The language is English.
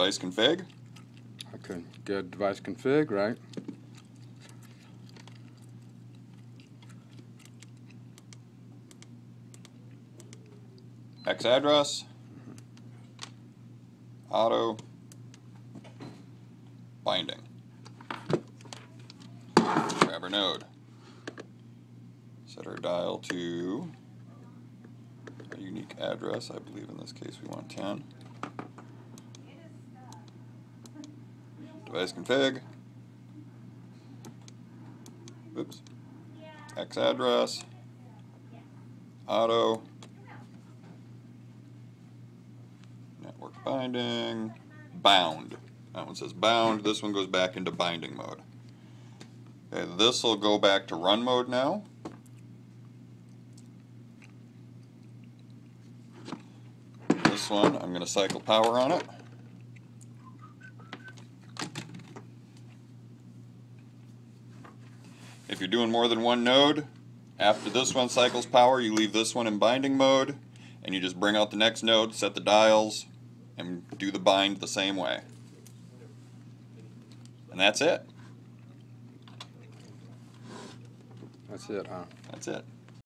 Device config. Okay, good device config, right? X address. Auto. Binding. Grab our node. Set our dial to a unique address. I believe in this case we want 10. Device config. Oops. X address. Auto. Network binding. Bound. That one says bound. This one goes back into binding mode. Okay, this will go back to run mode now. This one, I'm going to cycle power on it. If you're doing more than one node, after this one cycles power, you leave this one in binding mode, and you just bring out the next node, set the dials, and do the bind the same way. And that's it. That's it, huh? That's it.